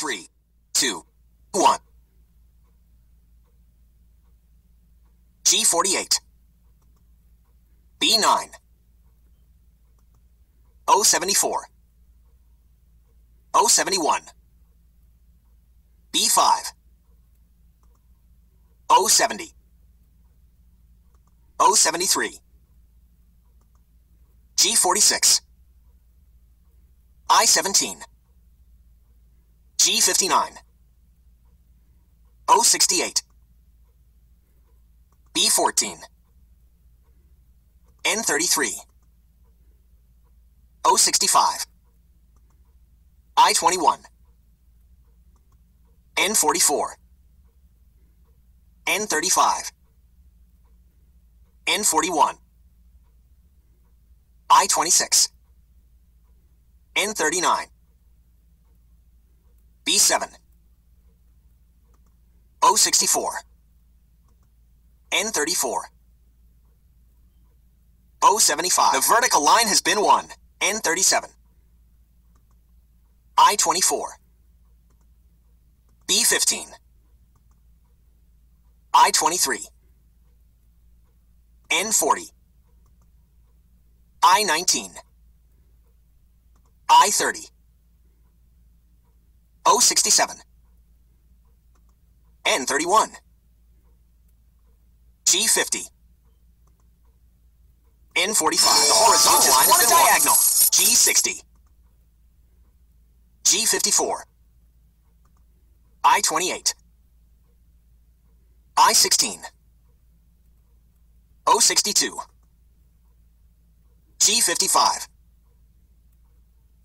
Three, two, one. G48. B9. O74. O71. B5. O70. O73. G46. I-17. G59. O68. B14. N33. O65. I-21. N44. N35. N41. I-26. N39. B7. O64. N34. O75. The vertical line has been won. N37. I-24. B15. I-23. N40. I-19. I-30. O67. N31. G50. N45. The horizontal line is diagonal. G60. G54. I-28. I-16. O62. G55.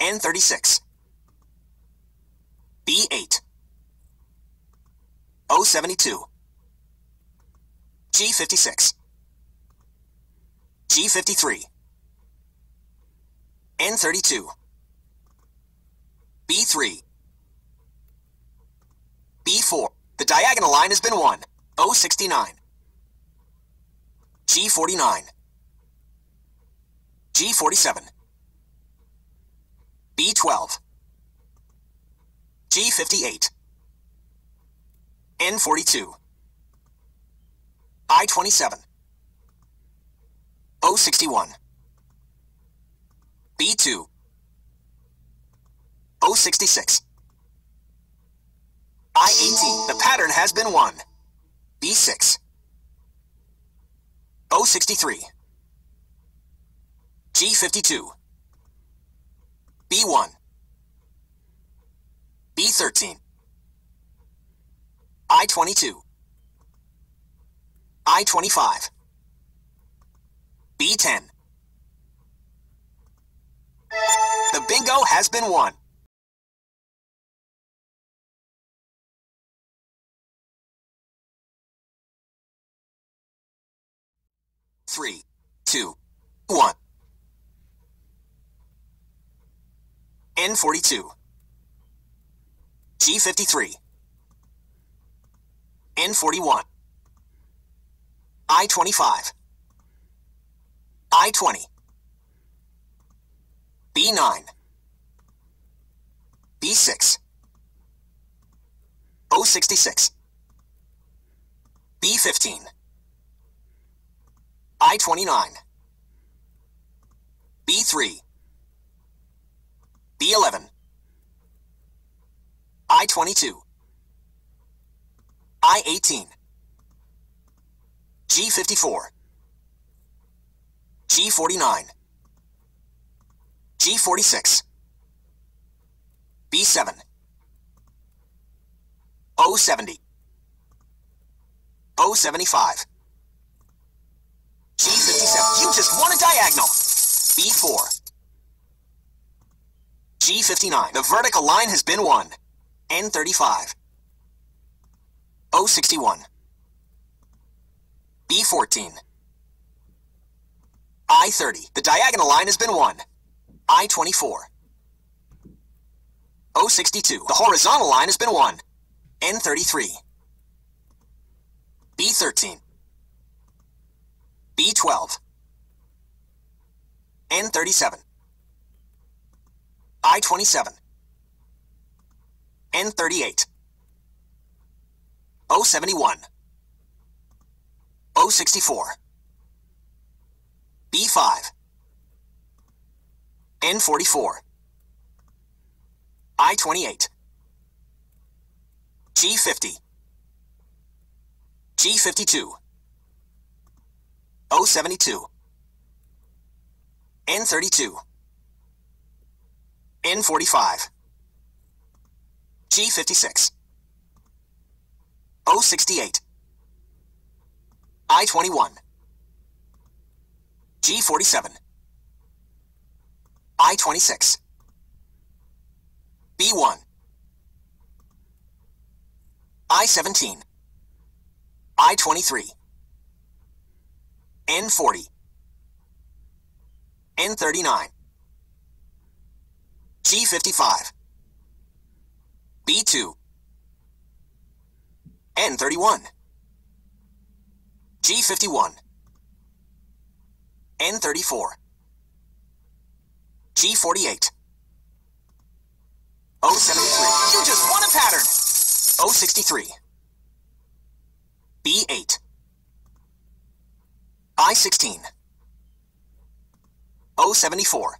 N36. B8. O72. G56. G53. N32. B3. B4. The diagonal line has been won. O69. G49. G47. B12. G58. N42. I-27. O61. B2. O66. I-18. The pattern has been won. B6. O63. G52. B1. B13. I-22. I-25. B10. The bingo has been won. Three, two, one. N42. G53. N41. I-25. I-20. B9. B6. O66. B15. I-29. B3. B11. I-22. I-18. G54. G49. G46. B7. O70. O75. G57. You just won a diagonal. B4. G59. The vertical line has been won. N35. O61. B14. I-30. The diagonal line has been won. I-24. O62. The horizontal line has been won. N33. B13. B12. N37. I-27. N38. O71. O64. B5. N44. I-28. G50. G52. O72. N32. N45. G56. O68. I-21. G47. I-26. B1. I-17. I-23. N40. N39. G55. B2. N31. G51. N34. G48. O73. You just won a pattern! O63. B8. I16. O74.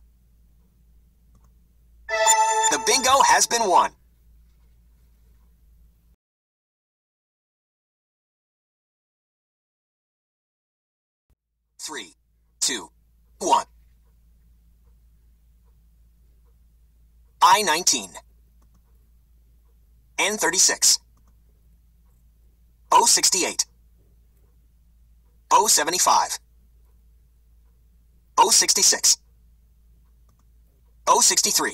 The bingo has been won. Two, one. I-19. N36. O68. O75. O66. O63.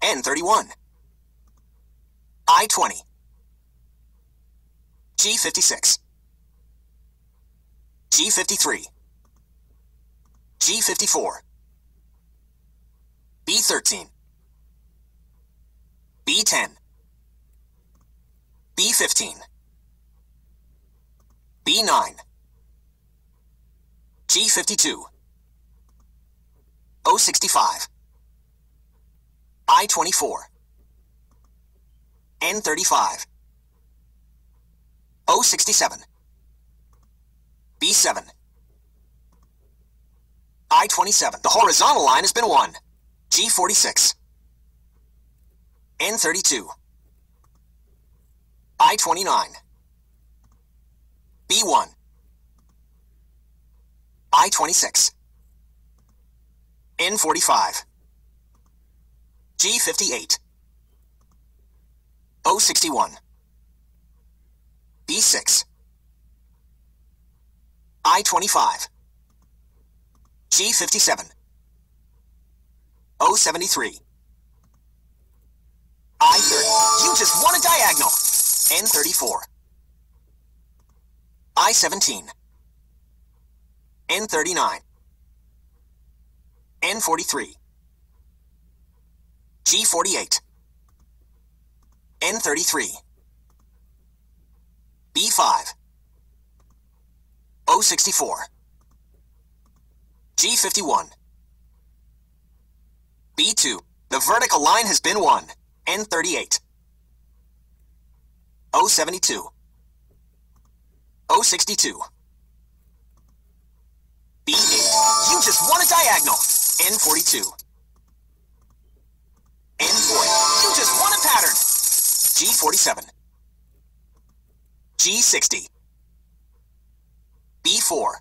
N31. I-20. G56. G53. G54. B13. B10. B15. B9. G52. O65. I-24. N35. O67. B7. I-27. The horizontal line has been won. G46. N32. I-29. B1. I-26. N45. G58. O61. B6. I-25. G57. O73. I-30. You just won a diagonal. N34. I-17. N39. N43. G48. N33. B5. O64. G51. B2. The vertical line has been won. N38. O72. O62. B8. You just won a diagonal. N42. N40. You just won a pattern. G47. G60. B4.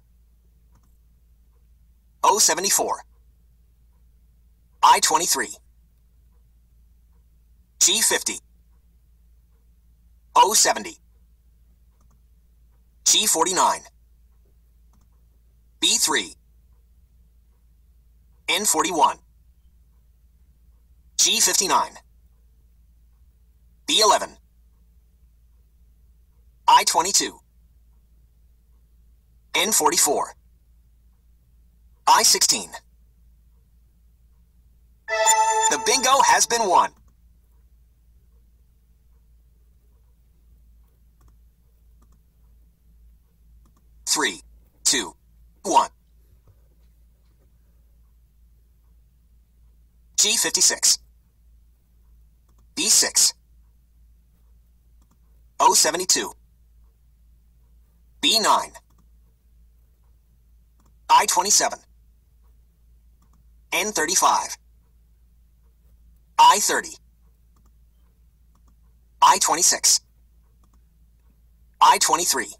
O74. I-23. G50. O70. G49. B3. N41. G59. B11. I-22. N44. I-16. The bingo has been won. Three, two, one. G56. B6. O72. B9. I-27. N35. I-30. I-26. I-23.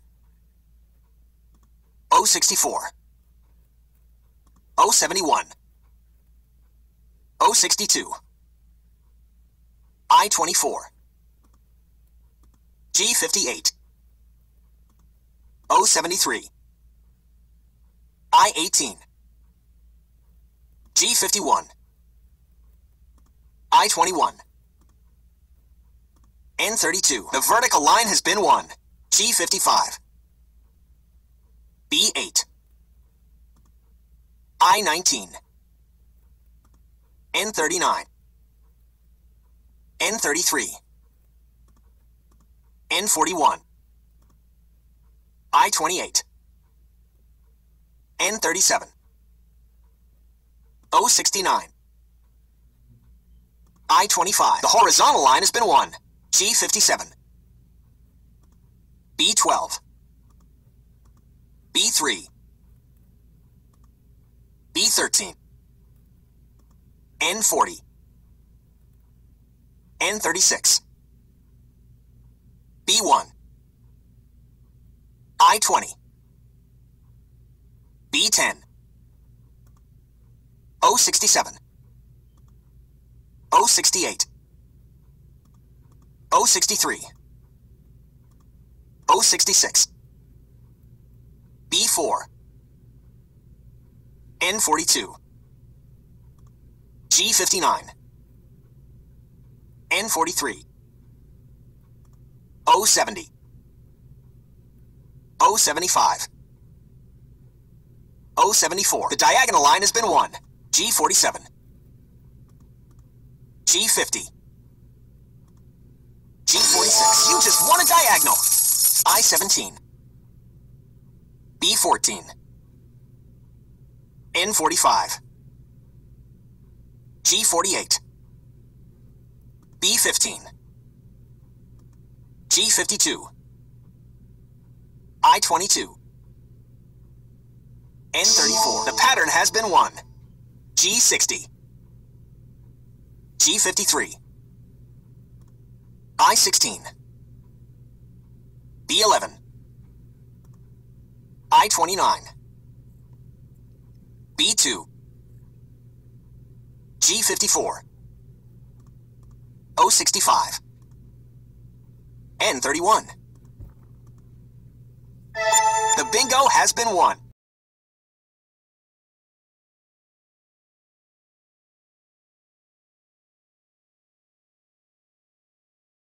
O64. O71. O62. I-24. G58. O73. I-18. G51. I-21. N32. The vertical line has been won. G55. B8. I-19. N39. N33. N41. I-28. N37. O69. I-25. The horizontal line has been won. G57. B12. B3. B13. N40. N36. B1. I-20. B10. O67. O68. O63. O66. B4. N42. G59. N43. O70. O75. O74. The diagonal line has been won. G47. G50. G46. You just won a diagonal. I-17. B14. N45. G48. B15. G52. I-22. N34. The pattern has been won. G60. G53. I-16. B11. I-29. B2. G54. O65. N31. The bingo has been won.